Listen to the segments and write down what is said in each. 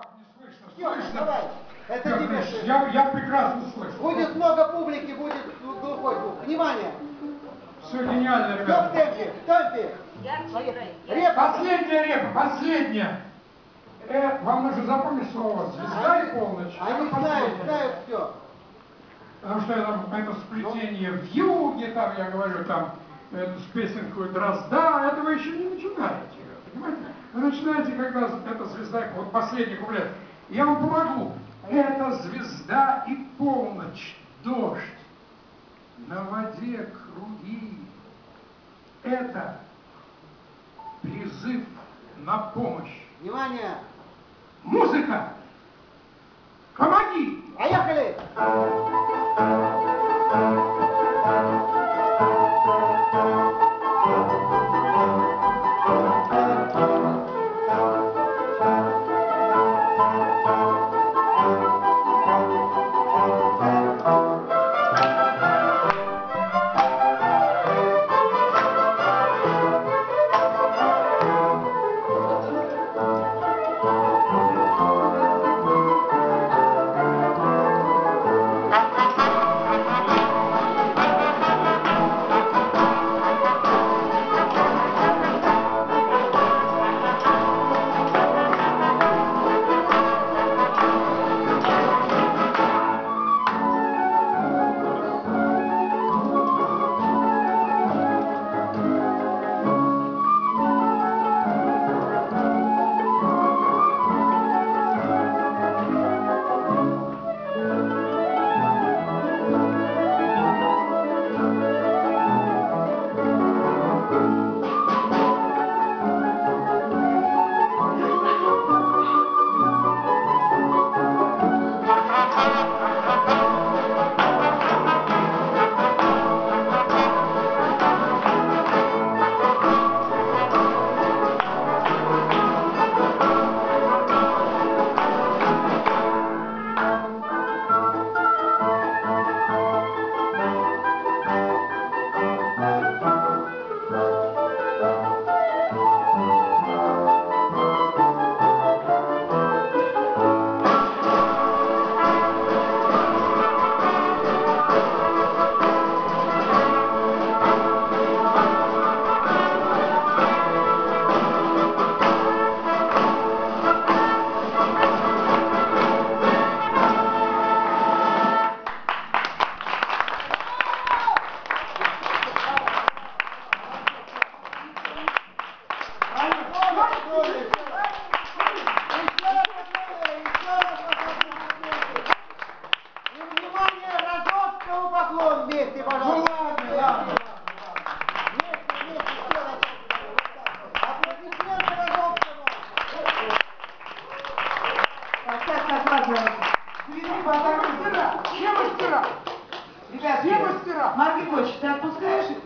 Как не слышно? Давай. Это тебе. Я, я прекрасно слышу. Будет много публики, будет глухой звук. Внимание! Все гениально, Все в ребята. темпе, в темпе. Репа. Последняя репа, последняя. Э, вам нужно запомнить слово звезда и полночь. Они Это знают, знают все. Потому что это, это сплетение в юге, там я говорю, там эту песенку Дрозда, это вы еще не начинаете. Начинаете, когда эта звезда, вот последний куплет. Я вам помогу. Это звезда и полночь, дождь, на воде круги. Это призыв на помощь. Внимание! Музыка! Помоги! Поехали! И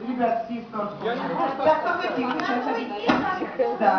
Ребят, с истории? Я не просто... Так, погоди, вы сейчас... Да.